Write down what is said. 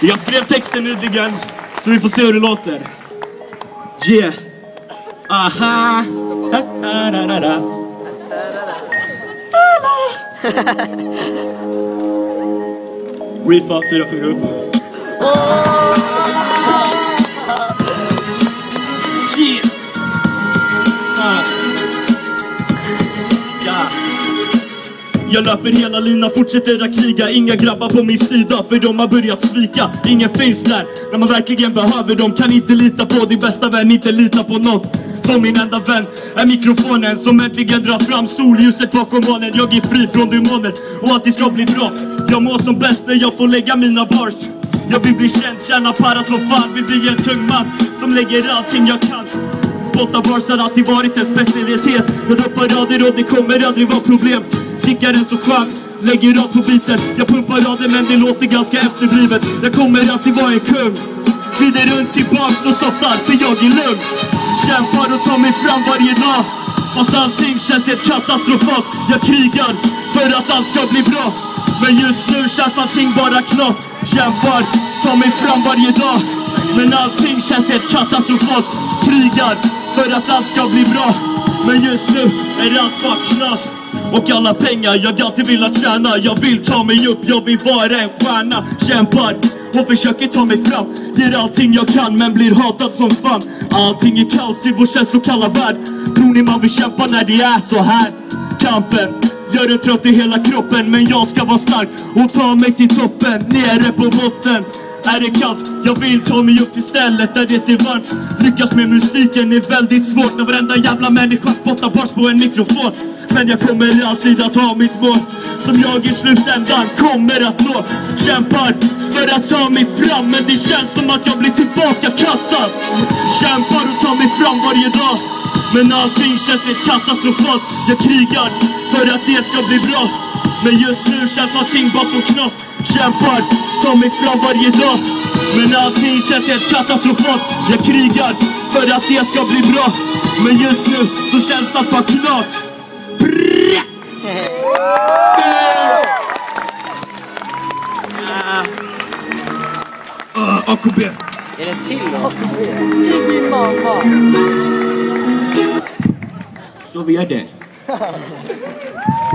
Jag skrev texten nyligen, så vi får se hur det låter. Yeah. Aha. Ha, ha, da, da, da. Reefa, fyra upp. Jag löper hela linan, fortsätter att kriga. Inga grabbar på min sida, för de har börjat svika. Ingen finns där, när man verkligen behöver dem Kan inte lita på din bästa vän, inte lita på något Som min enda vän är mikrofonen Som äntligen drar fram solljuset bakom molnen. Jag är fri från demoner och allting ska bli bra. Jag mår som bäst när jag får lägga mina bars. Jag vill bli känd, tjäna para som fan Vill bli en tung man som lägger allting jag kan. Spotta bars har alltid varit en specialitet. Jag droppar rader och det kommer aldrig vara problem. Kickar den så skönt, lägger rad på biten. Jag pumpar raden men det låter ganska efterblivet. Jag kommer alltid vara en kung. Glider runt tillbaks och softar för jag är lugn. Kämpar och tar mig fram varje dag. Fast allting känns helt katastrofalt. Jag krigar för att allt ska bli bra. Men just nu känns allting bara knas. Kämpar, tar mig fram varje dag. Men allting känns helt katastrofalt. Krigar för att allt ska bli bra. Men just nu är allt bara knas och alla pengar jag alltid velat tjäna. Jag vill ta mig upp, jag vill vara en stjärna. Kämpar och försöker ta mig fram. Ger allting jag kan men blir hatad som fan. Allting är kaos i vår känslokalla värld. Tror ni man vill kämpa när det är så här? Kampen gör en trött i hela kroppen Men jag ska vara stark och ta mig till toppen. Nere på botten är det kallt? Jag vill ta mig upp till stället där det är varmt. Lyckas med musiken är väldigt svårt När varenda jävla människa spottar bars på en mikrofon. Men jag kommer alltid att ha mitt mål. Som jag i slutändan kommer att nå. Kämpar för att ta mig fram Men det känns som att jag blir tillbaka kastad. Kämpar och tar mig fram varje dag Men allting känns helt katastrofalt. Jag krigar för att det ska bli bra. Men just nu känns allting bara som knas. Kämpar, tar mig fram varje dag. Men allting känns helt katastrofalt. Jag krigar för att det ska bli bra. Men just nu så känns allt bara knas. Brrrr! Ah, AKB Är det till låt? Din mamma. Så vi är det